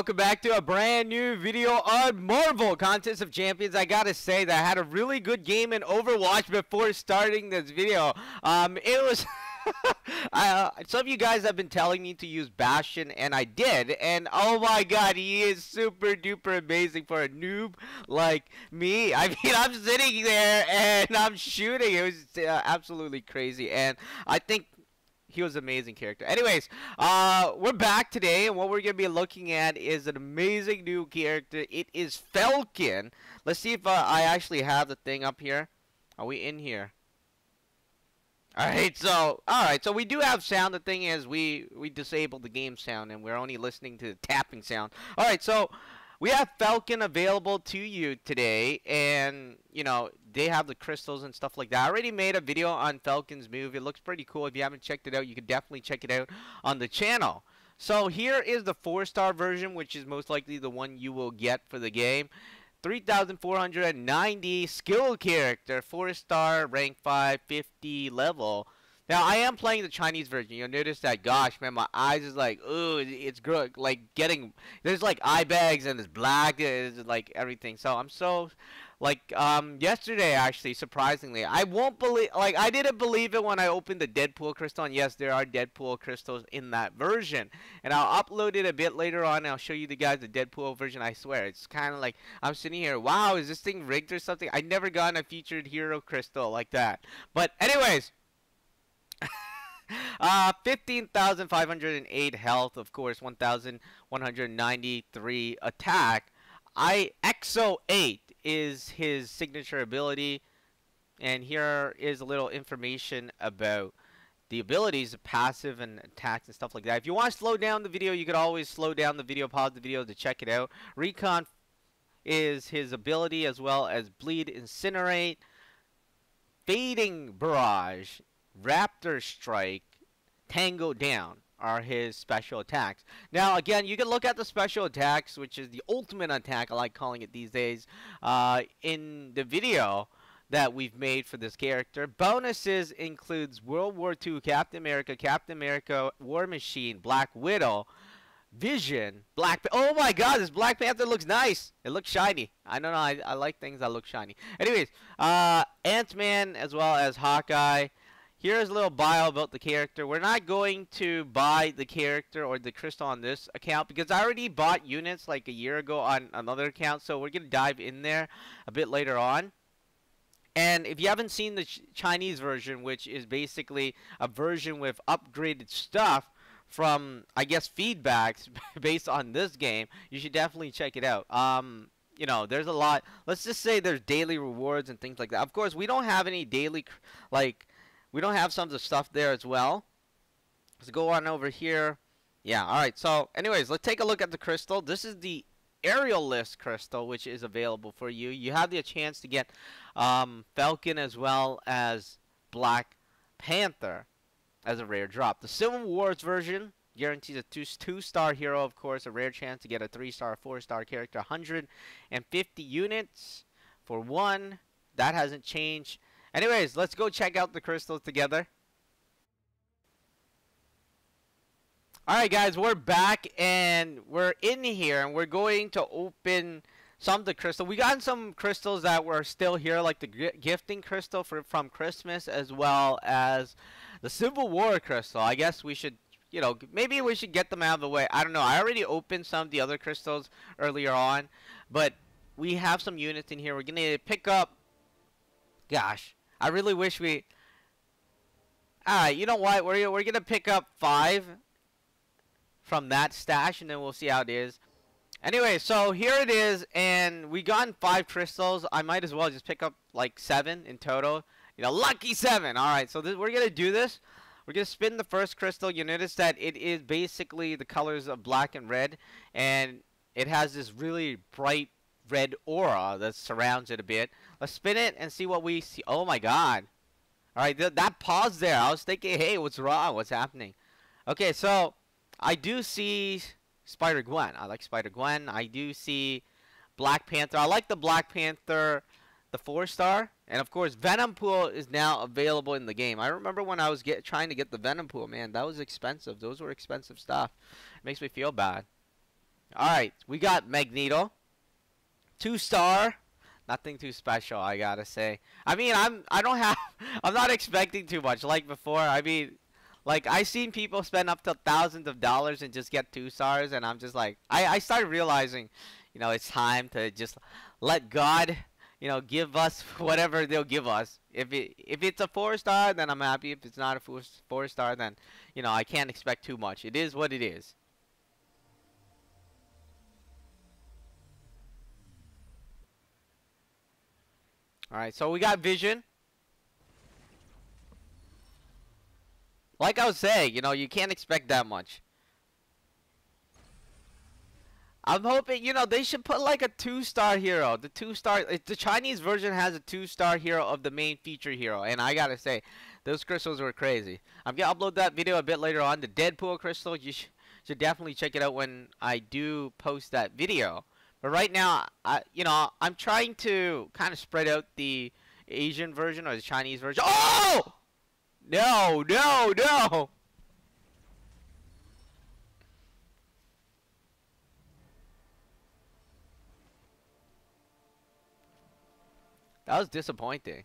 welcome back to a brand new video on Marvel Contest of Champions. I gotta say that I had a really good game in Overwatch before starting this video. Um, it was... uh, some of you guys have been telling me to use Bastion, and I did. And oh my god, he is super duper amazing for a noob like me. I mean, I'm sitting there and I'm shooting. It was uh, absolutely crazy. And I think he was an amazing character. Anyways, uh, we're back today, and what we're gonna be looking at is an amazing new character. It is Falcon. Let's see if uh, I actually have the thing up here. Are we in here? Alright, so alright, so we do have sound. The thing is we we disabled the game sound and we're only listening to the tapping sound. Alright, so we have Falcon available to you today and you know they have the crystals and stuff like that. I already made a video on Falcon's move. It looks pretty cool. If you haven't checked it out, you can definitely check it out on the channel. So here is the 4-star version, which is most likely the one you will get for the game. 3,490 skill character, 4-star, rank 5, 50 level. Now, I am playing the Chinese version. You'll notice that, gosh, man, my eyes is like, ooh, it's good. Like, getting, there's like eye bags and it's black. It's like everything. So, I'm so, like, um, yesterday, actually, surprisingly, I won't believe, like, I didn't believe it when I opened the Deadpool crystal. And yes, there are Deadpool crystals in that version. And I'll upload it a bit later on. I'll show you the guys the Deadpool version. I swear, it's kind of like, I'm sitting here, wow, is this thing rigged or something? I never gotten a featured hero crystal like that. But, anyways. uh, 15,508 health, of course, 1,193 attack. I EXO 8 is his signature ability, and here is a little information about the abilities of passive and attacks and stuff like that. If you want to slow down the video, you could always slow down the video, pause the video to check it out. Recon is his ability as well as Bleed Incinerate, Fading Barrage, Raptor Strike, Tango Down are his special attacks. Now, again, you can look at the special attacks, which is the ultimate attack, I like calling it these days, uh, in the video that we've made for this character. Bonuses includes World War II, Captain America, Captain America, War Machine, Black Widow, Vision, Black. oh my God, this Black Panther looks nice. It looks shiny. I don't know. I, I like things that look shiny. Anyways, uh, Ant Man as well as Hawkeye. Here's a little bio about the character. We're not going to buy the character or the crystal on this account because I already bought units like a year ago on another account. So we're going to dive in there a bit later on. And if you haven't seen the ch Chinese version, which is basically a version with upgraded stuff from, I guess, feedbacks based on this game, you should definitely check it out. Um, you know, there's a lot. Let's just say there's daily rewards and things like that. Of course, we don't have any daily, like, we don't have some of the stuff there as well. Let's go on over here. Yeah, alright. So, anyways, let's take a look at the crystal. This is the Aerialist crystal, which is available for you. You have the chance to get um, Falcon as well as Black Panther as a rare drop. The Civil Wars version guarantees a two, two star hero, of course, a rare chance to get a three star, four star character, 150 units for one. That hasn't changed. Anyways, let's go check out the crystals together. Alright guys, we're back and we're in here and we're going to open some of the crystal. We got some crystals that were still here like the gifting crystal for, from Christmas as well as the Civil War crystal. I guess we should, you know, maybe we should get them out of the way. I don't know. I already opened some of the other crystals earlier on, but we have some units in here. We're going to pick up, gosh, I really wish we... Alright, you know what? We're, we're going to pick up five from that stash, and then we'll see how it is. Anyway, so here it is, and we got five crystals. I might as well just pick up, like, seven in total. You know, lucky seven! Alright, so this, we're going to do this. We're going to spin the first crystal. You notice that it is basically the colors of black and red, and it has this really bright red aura that surrounds it a bit. Let's spin it and see what we see. Oh my god. Alright, th that pause there. I was thinking, hey, what's wrong? What's happening? Okay, so I do see Spider-Gwen. I like Spider-Gwen. I do see Black Panther. I like the Black Panther, the 4-star. And of course, Venom Pool is now available in the game. I remember when I was get, trying to get the Venom Pool, man, that was expensive. Those were expensive stuff. It makes me feel bad. Alright, we got Magneto. Two star. Nothing too special, I gotta say. I mean, I'm I don't have I'm not expecting too much like before. I mean, like I seen people spend up to thousands of dollars and just get two stars, and I'm just like, I I started realizing, you know, it's time to just let God, you know, give us whatever they'll give us. If it if it's a four star, then I'm happy. If it's not a four four star, then you know I can't expect too much. It is what it is. Alright, so we got Vision. Like I was saying, you know, you can't expect that much. I'm hoping, you know, they should put like a two-star hero. The two-star, the Chinese version has a two-star hero of the main feature hero. And I gotta say, those crystals were crazy. I'm gonna upload that video a bit later on. The Deadpool crystal, you sh should definitely check it out when I do post that video. But right now, I, you know, I'm trying to kind of spread out the Asian version or the Chinese version. Oh! No, no, no! That was disappointing.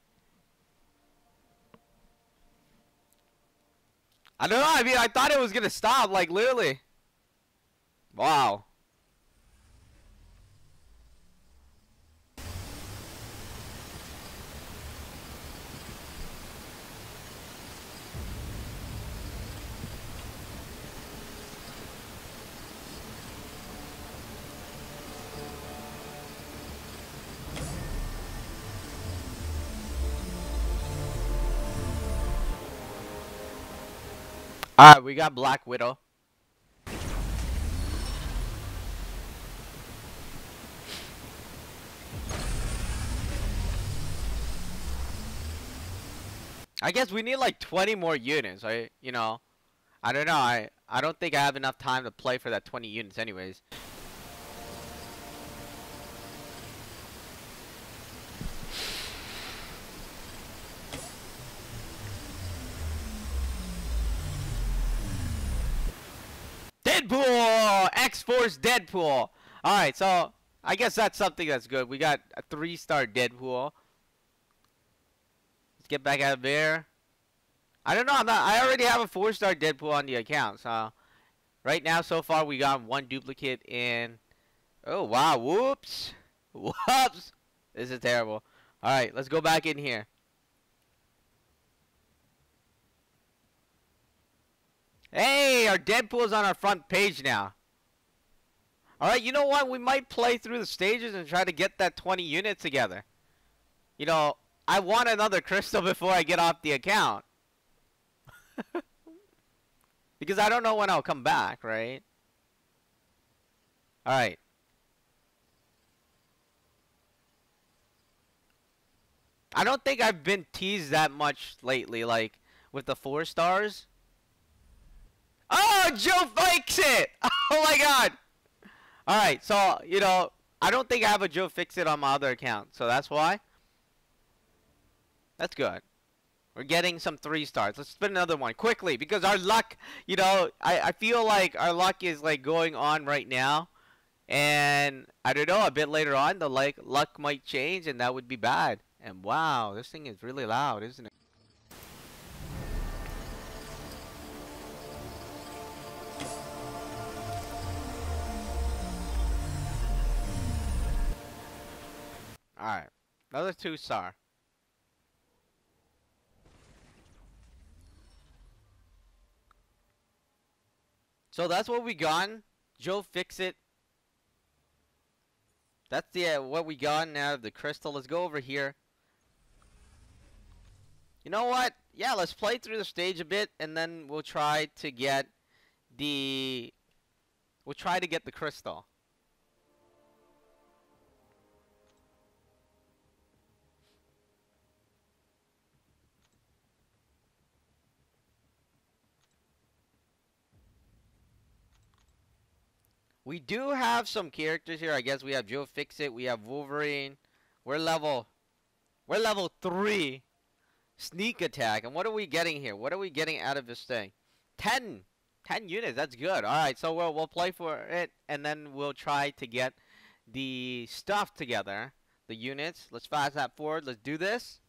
I don't know, I mean, I thought it was gonna stop, like, literally. Wow. Alright, we got Black Widow. I guess we need like 20 more units, right? You know, I don't know. I I don't think I have enough time to play for that 20 units anyways. Deadpool! X-Force Deadpool! Alright, so I guess that's something that's good. We got a three-star Deadpool. Let's get back out of there. I don't know. I'm not. I already have a four-star Deadpool on the account. So right now, so far, we got one duplicate in. Oh wow! Whoops! Whoops! This is terrible. All right, let's go back in here. Hey, our Deadpool's on our front page now. Alright, you know what? We might play through the stages and try to get that 20 units together. You know, I want another crystal before I get off the account. because I don't know when I'll come back, right? Alright. I don't think I've been teased that much lately, like, with the four stars. Oh, Joe Fix It! Oh my god! Alright, so, you know, I don't think I have a Joe Fix It on my other account, so that's why. That's good. We're getting some three stars. Let's spin another one quickly because our luck, you know, I, I feel like our luck is like going on right now. And I don't know, a bit later on, the like luck might change and that would be bad. And wow, this thing is really loud, isn't it? Alright. Another two star. So that's what we got. Joe fix it. That's the uh, what we got out of the crystal. Let's go over here. You know what? Yeah, let's play through the stage a bit and then we'll try to get the we'll try to get the crystal. We do have some characters here. I guess we have Joe Fixit. We have Wolverine. We're level... We're level 3. Sneak attack. And what are we getting here? What are we getting out of this thing? 10. 10 units, that's good. Alright, so we'll, we'll play for it, and then we'll try to get the stuff together. The units. Let's fast that forward. Let's do this.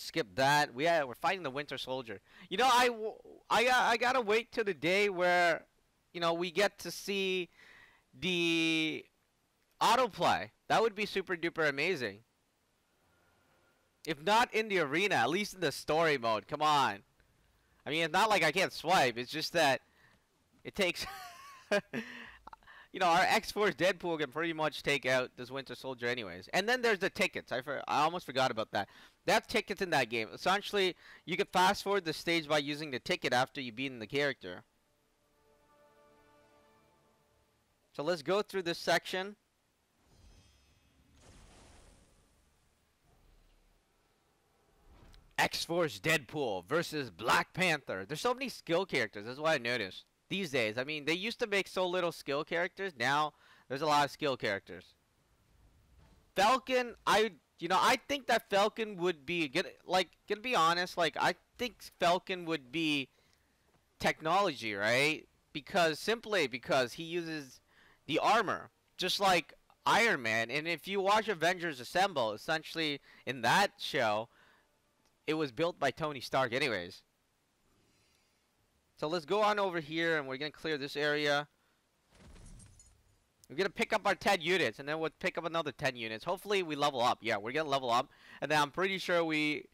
Skip that. We are, we're fighting the Winter Soldier. You know, I, I, uh, I gotta wait till the day where, you know, we get to see the autoplay. That would be super duper amazing. If not in the arena, at least in the story mode. Come on. I mean, it's not like I can't swipe. It's just that it takes... you know, our X-Force Deadpool can pretty much take out this Winter Soldier anyways. And then there's the tickets. I, for, I almost forgot about that. That's tickets in that game. Essentially, you can fast forward the stage by using the ticket after you beat the character. So let's go through this section. X-Force Deadpool versus Black Panther. There's so many skill characters. That's what I noticed. These days. I mean, they used to make so little skill characters. Now, there's a lot of skill characters. Falcon, I, you know, I think that Falcon would be, good. like, gonna be honest, like, I think Falcon would be technology, right? Because, simply because he uses the armor. Just like Iron Man. And if you watch Avengers Assemble, essentially, in that show it was built by Tony Stark anyways. So let's go on over here and we're to clear this area. We're to pick up our 10 units and then we'll pick up another 10 units. Hopefully we level up. Yeah, we're to level up. And then I'm pretty sure we,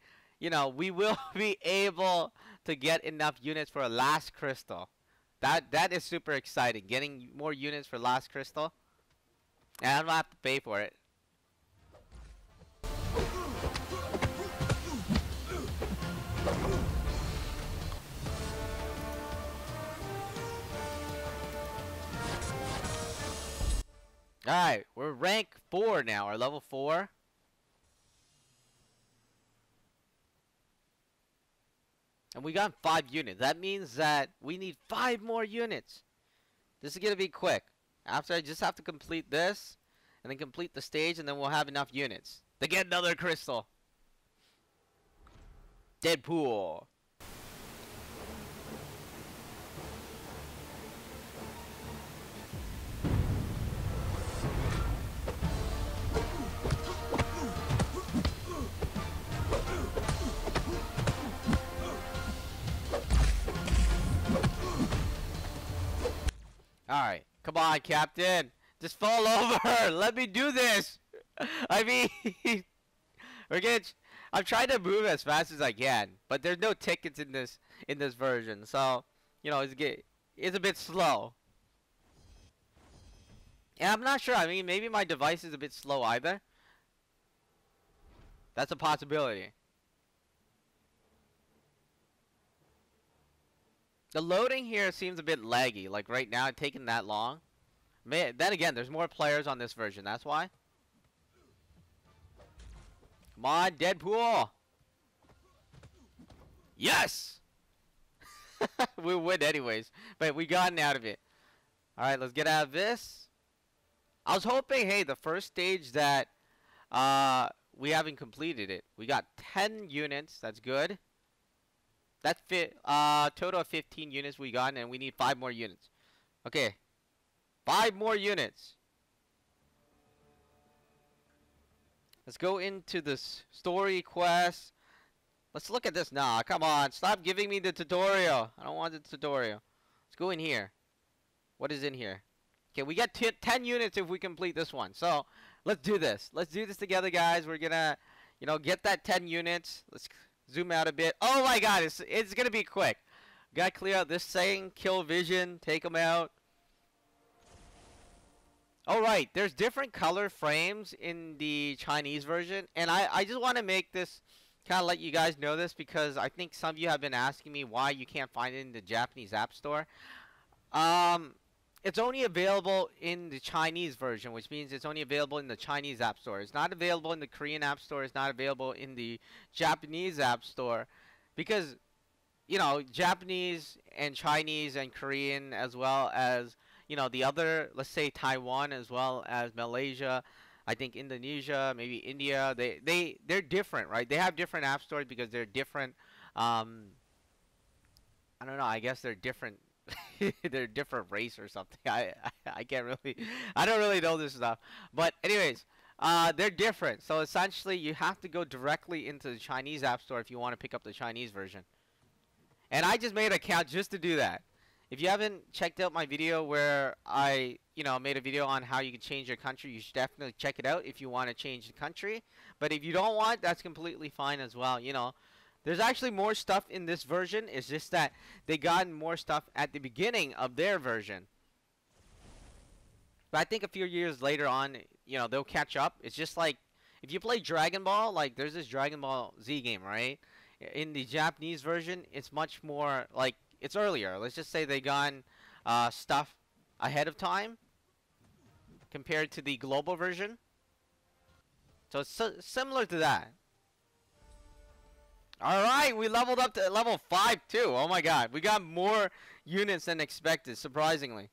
you know, we will be able to get enough units for a last crystal. That That is super exciting. Getting more units for last crystal. And I don't have to pay for it. Alright, we're rank 4 now, or level 4. And we got 5 units. That means that we need 5 more units. This is going to be quick. After I just have to complete this, and then complete the stage, and then we'll have enough units to get another crystal. Deadpool. Alright. Come on, Captain. Just fall over. Let me do this. I mean, we're getting... I'm trying to move as fast as I can, but there's no tickets in this in this version, so you know it's get it's a bit slow. And I'm not sure. I mean, maybe my device is a bit slow either. That's a possibility. The loading here seems a bit laggy. Like right now, it's taking that long. Then again, there's more players on this version. That's why. Come on, Deadpool. Yes! we win anyways. But we gotten out of it. Alright, let's get out of this. I was hoping, hey, the first stage that uh, we haven't completed it. We got 10 units. That's good. That's fit. Uh, total of 15 units we got, and we need five more units. Okay, five more units. Let's go into this story quest. Let's look at this now. Come on, stop giving me the tutorial. I don't want the tutorial. Let's go in here. What is in here? Okay, we got 10 units if we complete this one. So, let's do this. Let's do this together, guys. We're gonna, you know, get that 10 units. Let's Zoom out a bit. Oh my god, it's, it's going to be quick. Got to clear out this saying, kill vision, take them out. Alright, there's different color frames in the Chinese version. And I, I just want to make this, kind of let you guys know this because I think some of you have been asking me why you can't find it in the Japanese App Store. Um, it's only available in the Chinese version, which means it's only available in the Chinese App Store. It's not available in the Korean App Store. It's not available in the Japanese App Store because, you know, Japanese and Chinese and Korean as well as, you know, the other, let's say Taiwan as well as Malaysia, I think Indonesia, maybe India, they, they, they're different, right? They have different app stores because they're different, um, I don't know. I guess they're different. they're different race or something. I, I I can't really. I don't really know this stuff. But anyways, uh, they're different. So essentially, you have to go directly into the Chinese App Store if you want to pick up the Chinese version. And I just made an account just to do that. If you haven't checked out my video where I, you know, made a video on how you can change your country, you should definitely check it out if you want to change the country. But if you don't want, that's completely fine as well. You know, there's actually more stuff in this version. It's just that they got more stuff at the beginning of their version. But I think a few years later on, you know, they'll catch up. It's just like if you play Dragon Ball, like there's this Dragon Ball Z game, right? In the Japanese version, it's much more like it's earlier. Let's just say they got uh, stuff ahead of time compared to the global version. So it's similar to that. Alright, we leveled up to level 5 too. Oh my god. We got more units than expected, surprisingly.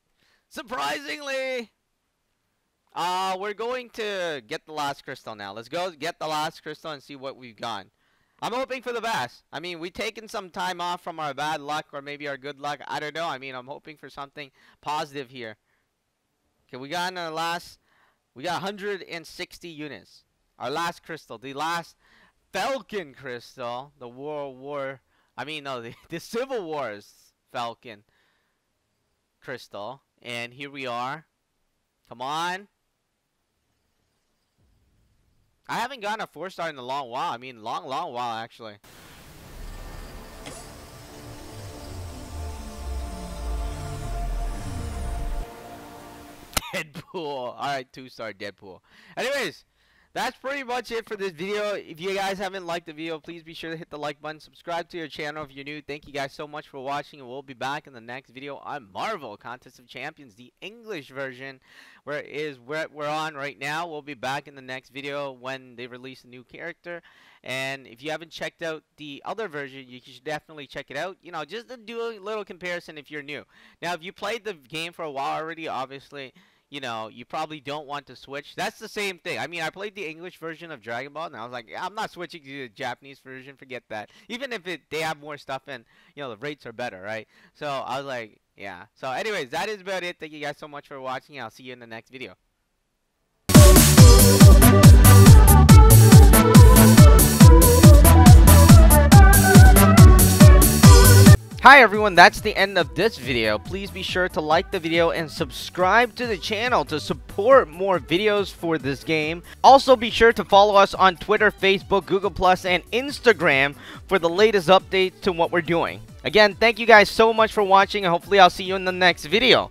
Surprisingly! Uh, we're going to get the last crystal now. Let's go get the last crystal and see what we've got. I'm hoping for the best. I mean, we've taken some time off from our bad luck or maybe our good luck. I don't know. I mean, I'm hoping for something positive here. Okay, we got in our last... We got 160 units. Our last crystal. The last Falcon crystal. The World War... I mean, no, the, the Civil Wars Falcon crystal. And here we are. Come on. I haven't gotten a four star in a long while. I mean, long, long while actually. Deadpool. Alright, two star Deadpool. Anyways, that's pretty much it for this video. If you guys haven't liked the video, please be sure to hit the like button. Subscribe to your channel if you're new. Thank you guys so much for watching, and we'll be back in the next video on Marvel Contest of Champions, the English version, where is where we're on right now. We'll be back in the next video when they release a new character. And if you haven't checked out the other version, you should definitely check it out. You know, just to do a little comparison if you're new. Now, if you played the game for a while already, obviously you know, you probably don't want to switch. That's the same thing. I mean, I played the English version of Dragon Ball, and I was like, I'm not switching to the Japanese version. Forget that. Even if it they have more stuff and you know the rates are better, right? So I was like, yeah. So, anyways, that is about it. Thank you guys so much for watching. I'll see you in the next video. Hi everyone, that's the end of this video. Please be sure to like the video and subscribe to the channel to support more videos for this game. Also be sure to follow us on Twitter, Facebook, Google+, and Instagram for the latest updates to what we're doing. Again, thank you guys so much for watching and hopefully I'll see you in the next video.